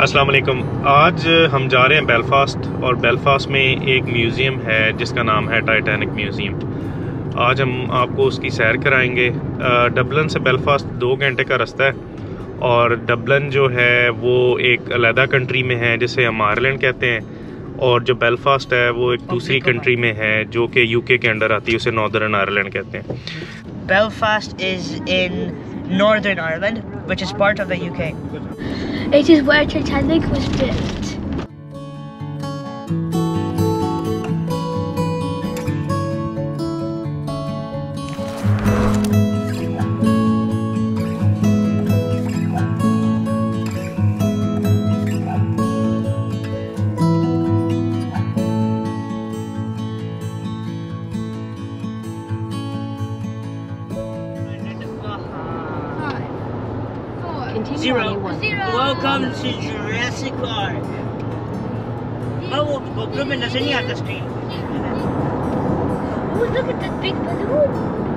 अस्सलाम वालेकुम आज हम जा रहे हैं बेलफास्ट और बेलफास्ट में एक म्यूज़ियम है जिसका नाम है टाइटैनिक म्यूज़ियम आज हम आपको उसकी सैर कराएँगे। डबलन से बेलफास्ट दो घंटे का रास्ता है और डबलन जो है वो एक अलहदा कंट्री में है जिसे हम आयरलैंड कहते हैं और जो बेलफास्ट है वो एक दूसरी कंट्री में है जो कि यूके के अंडर आती है उसे नॉर्दर्न आयरलैंड कहते हैं। Belfast is in Northern Ireland, which is part of the UK. It is where Titanic was built. Zero. Welcome to Jurassic Park. Oh, well, come in, nasa niya, street. Oh, look at that big balloon. Right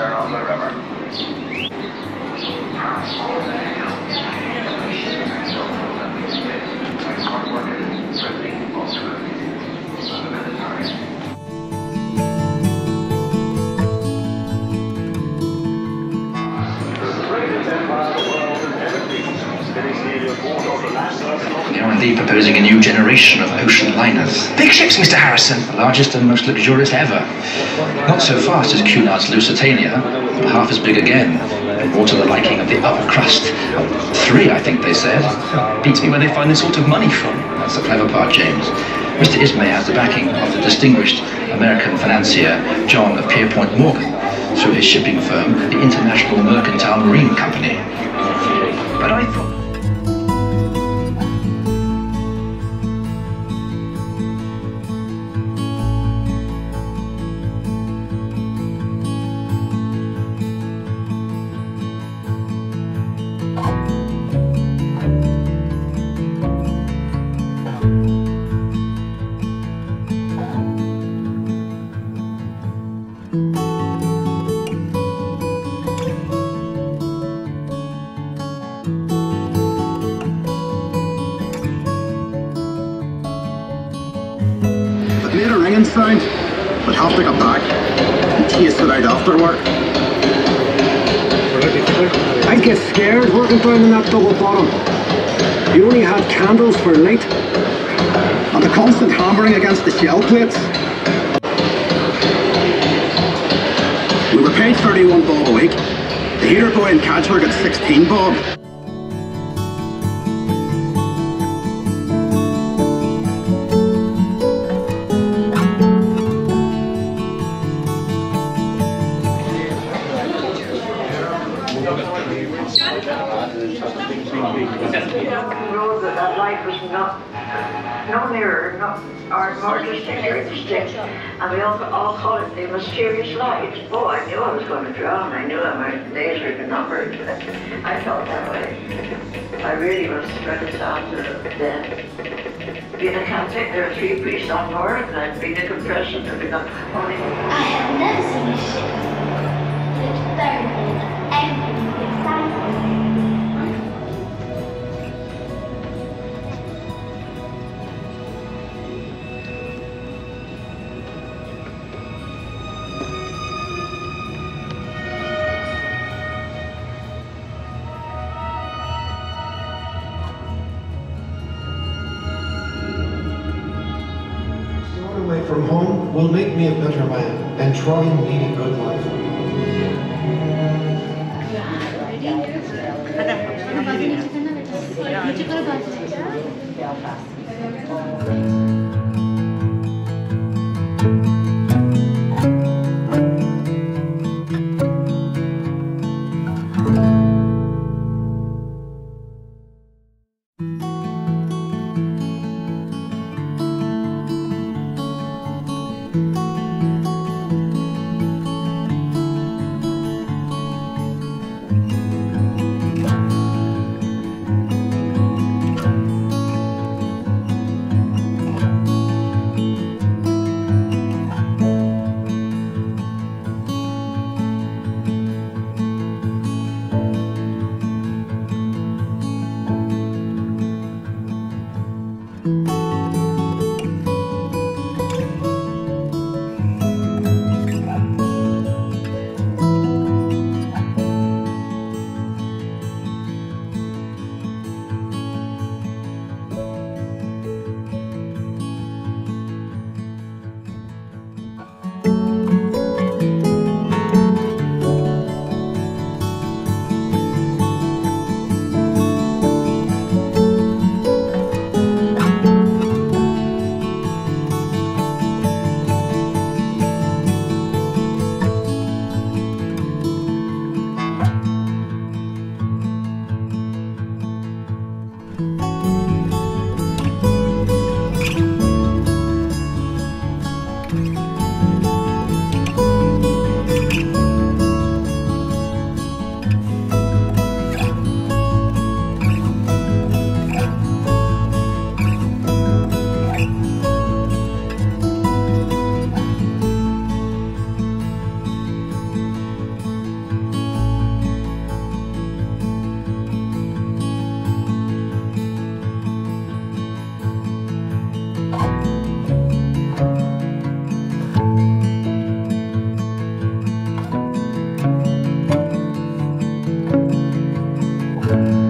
there on the river. Indeed proposing a new generation of ocean liners. Big ships, Mr. Harrison. The largest and most luxurious ever. Not so fast as Cunard's Lusitania, but half as big again. And more to the liking of the upper crust. Three, I think they said. Beats me where they find this sort of money from. That's the clever part, James. Mr. Ismay has the backing of the distinguished American financier John of Pierpont Morgan through his shipping firm, the International Mercantile Marine Company. But I thought. Ringing but have to go back and taste it out after work. I'd get scared working down in that double bottom. You only had candles for light. And the constant hammering against the shell plates. We were paid 31 bob a week. The heater boy in Catchwork got 16 bob. Know that that light was not no nearer, not or more distinct or distinct. And we all, all called it the mysterious light. Oh, I knew I was going to drown. I knew my days were numbered. I felt that way. I really was ready to death. Being a Catholic, there are three priests on board, and being a confession, there be not only I have never seen a ship. It's very will make me a better man and try and lead a good life. Belfast. Oh, yes,